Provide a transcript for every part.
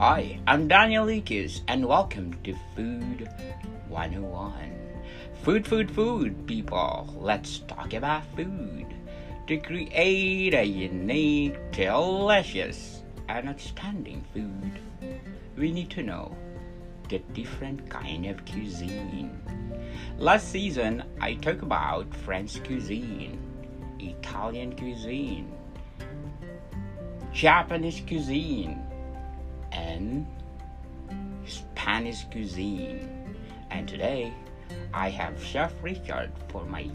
Hi, I'm Daniel Lucas, and welcome to Food 101. Food, food, food, people. Let's talk about food. To create a unique, delicious, and outstanding food, we need to know the different kind of cuisine. Last season, I talked about French cuisine, Italian cuisine, Japanese cuisine, and Spanish cuisine. And today, I have Chef Richard for my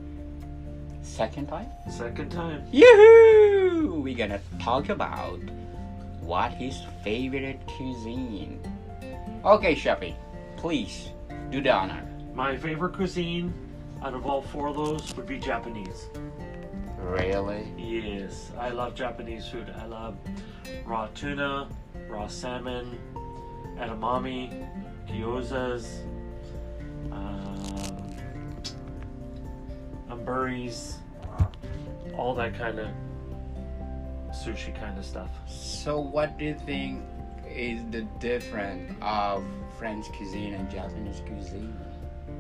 second time. Second time. Yoo-hoo! We're gonna talk about what his favorite cuisine. Okay, Chefy, please do the honor. My favorite cuisine out of all four of those would be Japanese. Really? Yes, I love Japanese food. I love raw tuna, raw salmon, edamame, gyozas, um, umburis, all that kind of sushi kind of stuff. So, what do you think is the difference of French cuisine and Japanese cuisine?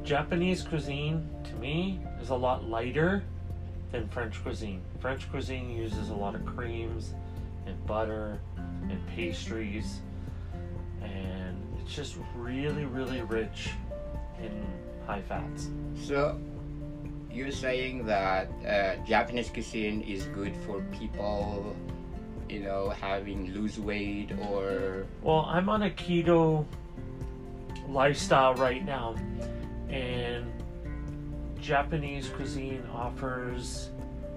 Japanese cuisine, to me, is a lot lighter than French cuisine. French cuisine uses a lot of creams and butter and pastries, and it's just really, really rich in high fats. So, you're saying that uh, Japanese cuisine is good for people, you know, having lose weight or Well, I'm on a keto lifestyle right now, and Japanese cuisine offers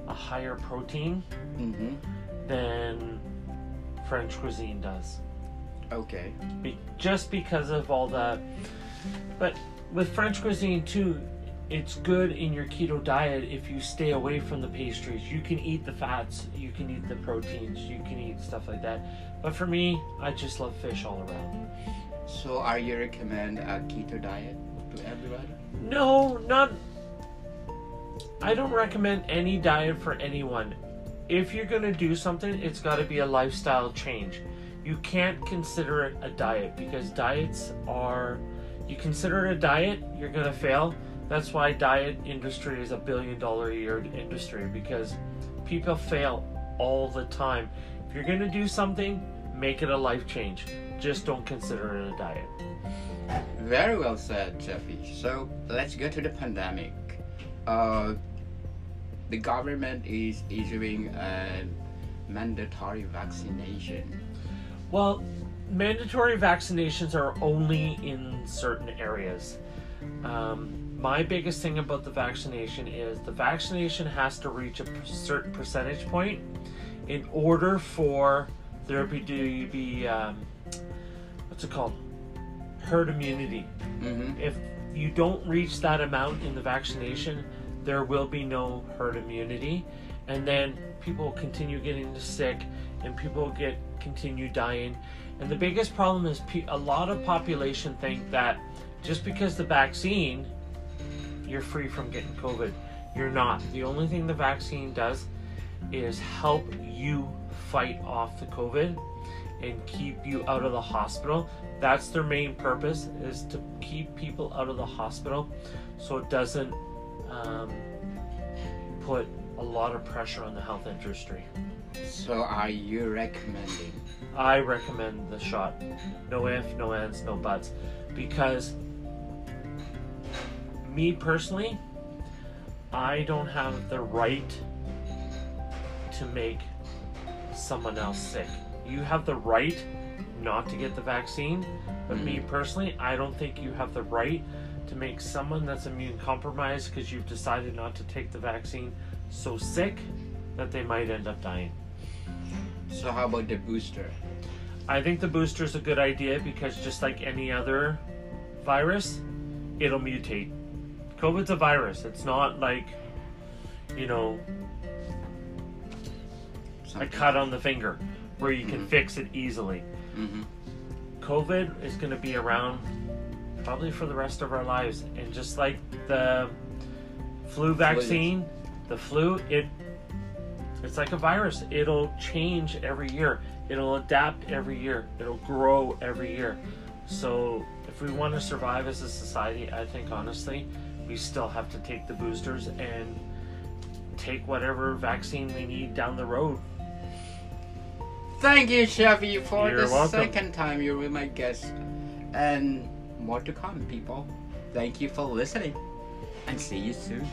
a higher protein mm-hmm. than French cuisine does. okay. Be- just because of all that. But with French cuisine too, it's good in your keto diet if you stay away from the pastries. You can eat the fats, you can eat the proteins, you can eat stuff like that. But for me, I just love fish all around. So, are you recommend a keto diet to everybody? No, not. I don't recommend any diet for anyone. If you're gonna do something, it's got to be a lifestyle change. You can't consider it a diet because diets are. You consider it a diet, you're gonna fail. That's why diet industry is a billion dollar a year industry because people fail all the time. If you're gonna do something, make it a life change. Just don't consider it a diet. Very well said, Jeffy. So let's go to the pandemic. Uh, the government is issuing a mandatory vaccination. Well, mandatory vaccinations are only in certain areas. Um, my biggest thing about the vaccination is the vaccination has to reach a certain percentage point in order for there be to be um, what's it called herd immunity. Mm-hmm. If you don't reach that amount in the vaccination, there will be no herd immunity, and then people continue getting sick, and people get continue dying. And the biggest problem is pe- a lot of population think that just because the vaccine, you're free from getting COVID. You're not. The only thing the vaccine does is help you fight off the COVID and keep you out of the hospital. That's their main purpose is to keep people out of the hospital so it doesn't um, put a lot of pressure on the health industry. So are you recommending? I recommend the shot. No ifs, no ands, no buts. Because me personally, I don't have the right to make someone else sick. You have the right not to get the vaccine, but me personally, I don't think you have the right to make someone that's immune compromised because you've decided not to take the vaccine so sick that they might end up dying. So how about the booster? I think the booster is a good idea because just like any other virus, it'll mutate. COVID's a virus. It's not like, you know, a cut on the finger where you can Mhm. fix it easily. Mhm. COVID is going to be around probably for the rest of our lives. And just like the flu vaccine, the flu, it It's like a virus. It'll change every year. It'll adapt every year. It'll grow every year. So if we want to survive as a society, I think honestly, we still have to take the boosters and take whatever vaccine we need down the road. Thank you, Chevy, for You're the welcome. second time you were my guest. And more to come, people. Thank you for listening. And see you soon.